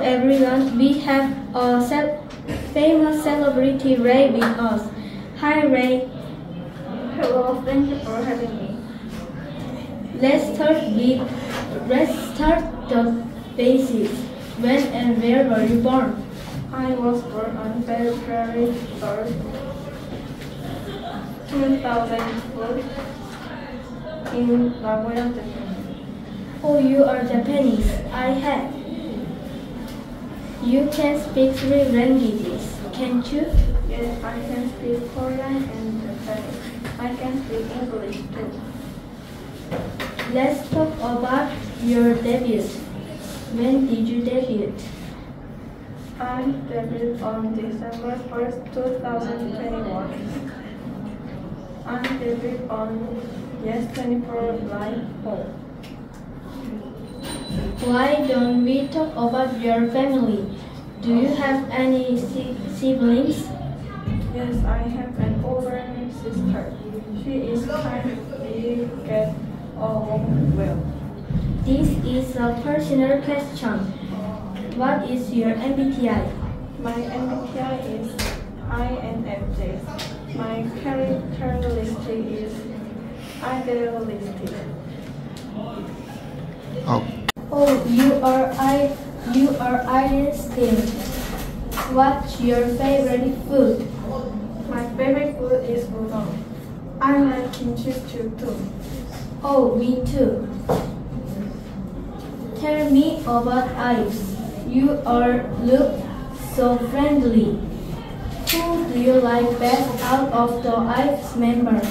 everyone. We have a famous celebrity Rei with us. Hi Rei. Hello, thank you for having me. Let's start with let's start the basics. When and where were you born? I was born on February 3rd, 2004 in Nagoya, Japan. Oh, you are Japanese. I have. You can speak three languages, can't you? Yes, I can speak Korean and Japanese. I can speak English too. Let's talk about your debut. When did you debut? I debuted on December 1st, 2021. I debuted on Yes 24 Live Home. Why don't we talk about your family? Do you have any si- siblings? Yes, I have an older sister. She is kindly get along well. This is a personal question. What is your MBTI? My MBTI is INFJ. My characteristic is idealistic. Oh, you are I. You are Einstein. What's your favorite food? My favorite food is udon. I like kimchi stew too. Oh, me too. Tell me about Ives. You are look so friendly. Who do you like best out of the Ives members?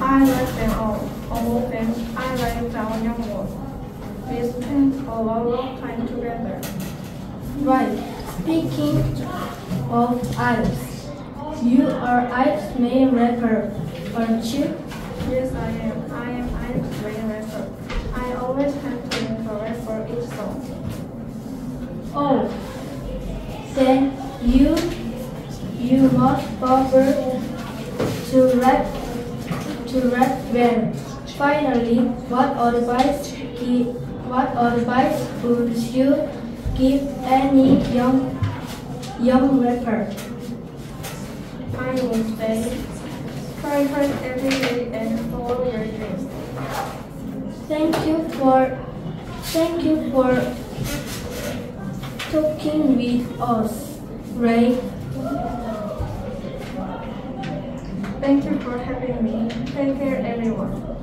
I like them all. All of them. I like Jang Wonyoung. We spent a lot of time together. Right. Speaking of Ives, you are IVE's main rapper, aren't you? Yes, I am. I am I's main rapper. I always have to make a rap for each song. Oh, then you you must bother to rap to rap well. Finally, what advice gi- what advice would you give any young young rapper? I will say, try hard every day and follow your dreams. Thank you for thank you for talking with us, Rei. Thank you for having me. Thank you, everyone.